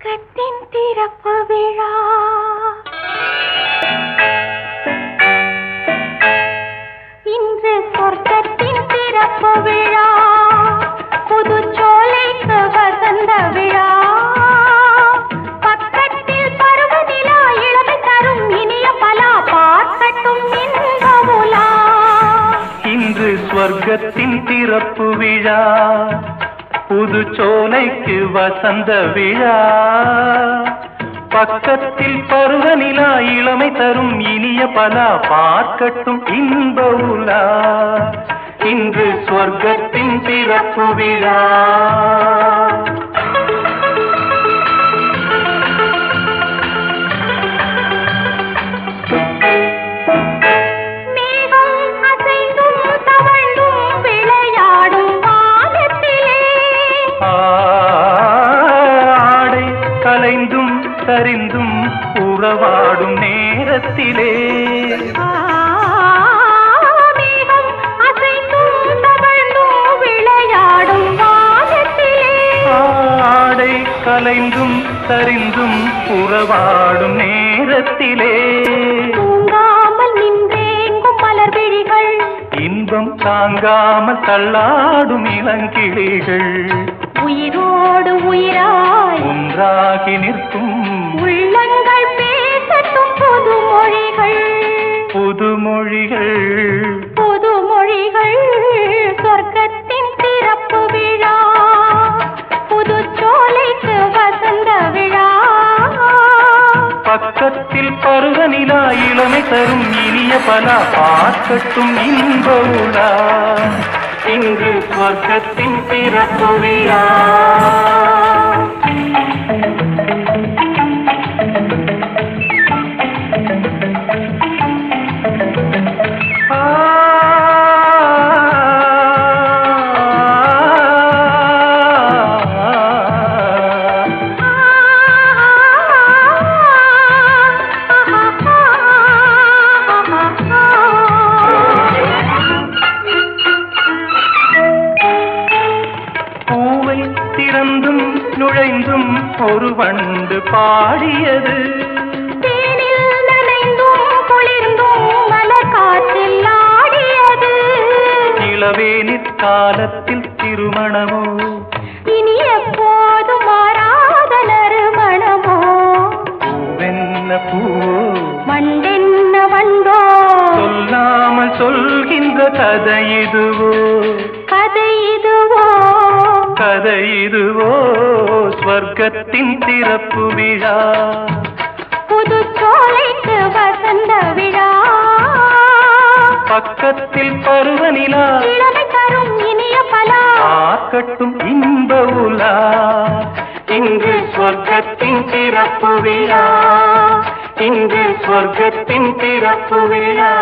சொர்க்கத்தின் திறப்பு விழா. இன்று சொர்க்கத்தின் திறப்பு விழா. புது சோலைக்கு வசந்த விழா. பக்கத்தில் பருவதிலா இழந்து தரும் இனிய பலா பார்க்கட்டும் இன்று ஸ்வர்க்கத்தின் திறப்பு விழா. புது சோலைக்கு வசந்த விழா. பக்கத்தில் பருவநிலா இளமை தரும் இனிய பலா பார்க்கட்டும் இன்ப உலா. இன்று சொர்க்கத்தின் பிறப்பு விழா. உறவாடும் நேரத்திலே. கலைந்தும் சரிந்தும் உறவாடும் நேரத்திலே. தூங்காமல் நின்றேங்கும் மலர் விழிகள் இன்பம் தாங்காமல் தள்ளாடும் இளங்கிளிகள். உயிரோடு உயிராய். ஒன்றாகி நிற்கும் புதுமொழிகள். புது மொழிகள் சொர்க்கத்தின் திறப்பு விழா புது சோலைக்கு வசந்த விழா. பக்கத்தில் பருவநிலா இளமை தரும் இனிய பலா பார்க்கட்டும் இன்ப உலா. இங்கு ஸ்வர்க்கத்தின் பிறப்பு விழா. நுழைந்தும் ஒரு வண்டு பாடியது நனைந்தும் இளவேனிற் காலத்தில் திருமணமோ? இனி எப்போதும் மாறாத நறுமணமோ? பூவென்ன பூ? மண்டென்ன வண்டோ சொல்லாமல் சொல்கின்ற கதை இதுவோ? கதை இதுவோ கதை இதுவோ? ஸ்வர்க்கத்தின் திறப்பு விழா. புது சோலைக்கு வசந்த விழா. பக்கத்தில் பருவநிலா தரும் இனிய பலா. பார்க்கட்டும் இன்ப உலா. இங்கு ஸ்வர்க்கத்தின் திறப்பு விழா. இங்கு ஸ்வர்க்கத்தின் திறப்பு விழா.